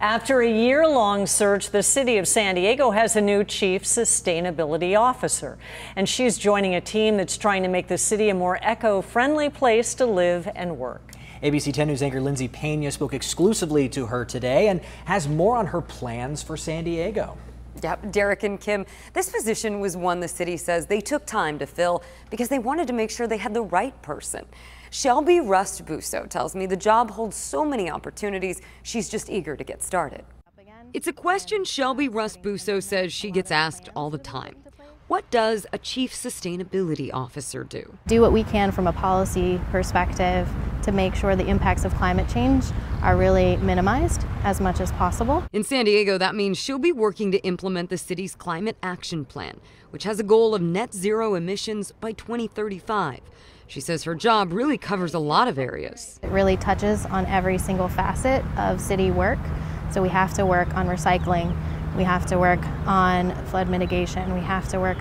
After a year long search, the city of San Diego has a new chief sustainability officer. And she's joining a team that's trying to make the city a more eco friendly place to live and work. ABC 10 News anchor Lindsay Pena spoke exclusively to her today and has more on her plans for San Diego. Yep, Derek and Kim, this position was one the city says they took time to fill because they wanted to make sure they had the right person. Shelby Rust Busso tells me the job holds so many opportunities, she's just eager to get started. It's a question Shelby Rust Busso says she gets asked all the time. What does a chief sustainability officer do? Do what we can from a policy perspective to make sure the impacts of climate change are really minimized as much as possible. In San Diego, that means she'll be working to implement the city's climate action plan, which has a goal of net zero emissions by 2035. She says her job really covers a lot of areas. It really touches on every single facet of city work. So we have to work on recycling, we have to work on flood mitigation. We have to work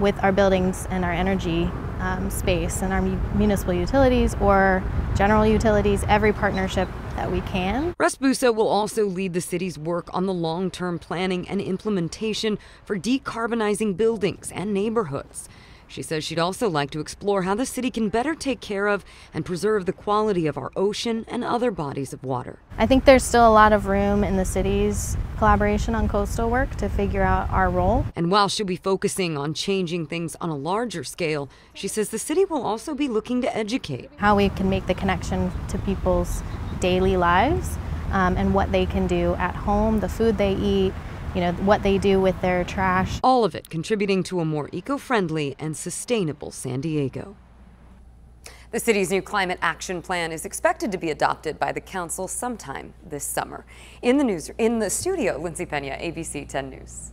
with our buildings and our energy um, space and our municipal utilities or general utilities, every partnership that we can. Busso will also lead the city's work on the long term planning and implementation for decarbonizing buildings and neighborhoods. She says she'd also like to explore how the city can better take care of and preserve the quality of our ocean and other bodies of water. I think there's still a lot of room in the city's collaboration on coastal work to figure out our role. And while she'll be focusing on changing things on a larger scale, she says the city will also be looking to educate. How we can make the connection to people's daily lives um, and what they can do at home, the food they eat, you know, what they do with their trash. All of it contributing to a more eco-friendly and sustainable San Diego. The city's new climate action plan is expected to be adopted by the council sometime this summer. In the news, in the studio, Lindsay Pena, ABC 10 News.